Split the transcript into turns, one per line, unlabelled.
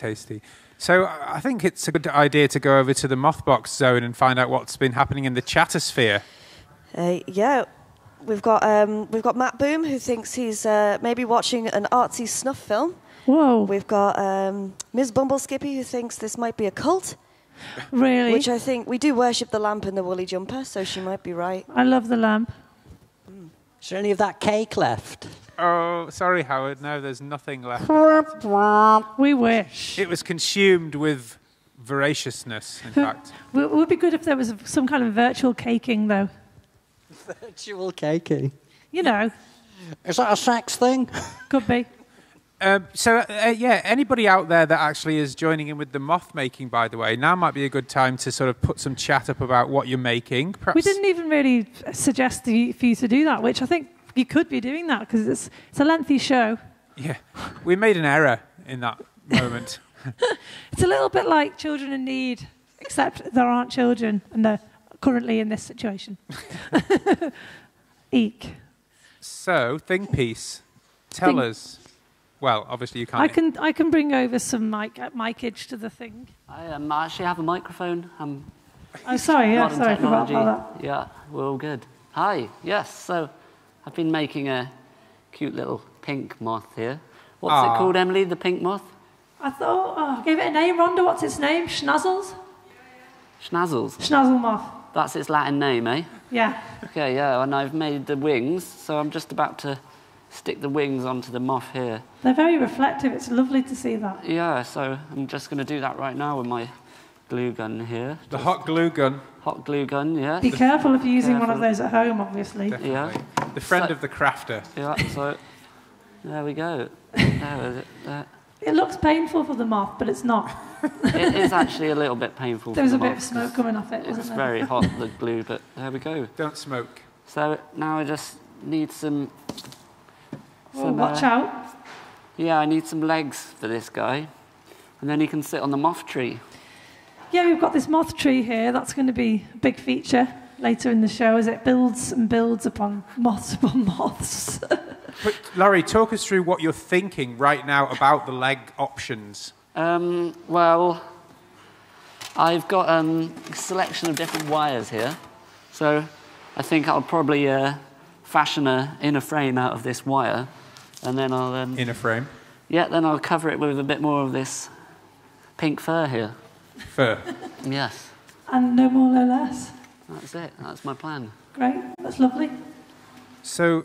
tasty. So I I think it's a good idea to go over to the Mothbox zone and find out what's been happening in the chatosphere.
Uh, yeah, we've got um, we've got Matt Boom who thinks he's uh, maybe watching an artsy snuff film.
Whoa.
We've got um, Ms. Bumbleskippy who thinks this might be a cult,
Really?
which I think we do worship the lamp and the woolly jumper, so she might be right.
I love the lamp.
Is there any of that cake left?
Oh, sorry, Howard. No, there's nothing left.
We wish.
It was consumed with voraciousness, in fact.
It would be good if there was some kind of virtual caking, though.
Virtual caking?
You know,
Is that a sex thing?
could be.
Um, so, uh, yeah, anybody out there that actually is joining in with the moth making, by the way, now might be a good time to sort of put some chat up about what you're making. Perhaps
We didn't even really suggest for you to do that, which I think you could be doing that because it's, it's a lengthy show.
Yeah, we made an error in that moment.
It's a little bit like children in need, except there aren't children and they're currently in this situation. Eek.
so, Thingpiece. Tell
Think-
us. Well, obviously you can't.
I can I can bring over some mic uh, micage to the thing.
I um, actually have a microphone. I'm
Oh, sorry, yeah,
modern
sorry, I
technology.
about that.
Yeah, we're all good. Hi. Yes. So, I've been making a cute little pink moth here. What's
Aw.
it called, Emily? The pink moth?
I thought, oh, I gave it a name, Rhonda. What's its name? Schnazzles?
Schnazzles.
Schnazzle moth.
That's its Latin name, eh?
Yeah.
Okay. Yeah. And I've made the wings, so I'm just about to stick the wings onto the moth here.
They're very reflective. It's lovely to see that.
Yeah. So I'm just going to do that right now with my glue gun here.
the hot glue gun.
Hot glue gun. Yeah.
Be careful if you're using one of those at home, obviously.
Definitely.
Yeah.
The friend
So-
of the crafter.
Yeah. So there we go. There, it- there.
It looks painful for the moth, but it's not.
It is actually a little bit painful.
There was
for
a
the
bit of smoke coming off it,
It's
wasn't there?
very hot, the glue, but there we go.
Don't smoke.
So now I just need some. Some,
watch
uh,
out.
Yeah, I need some legs for this guy. And then he can sit on the moth tree.
Yeah, we've got this moth tree here. That's going to be a big feature later in the show as it builds and builds upon moths upon moths.
But, Laurie, talk us through what you're thinking right now about the leg options.
Um, well, I've got um, a selection of different wires here. So I think I'll probably uh, fashion a inner frame out of this wire. And then I'll. Um,
In a frame.
yeah, then I'll cover it with a bit more of this pink fur here.
Fur.
Yes,
and no more, no less.
that's it. That's my plan.
Great. That's lovely.
So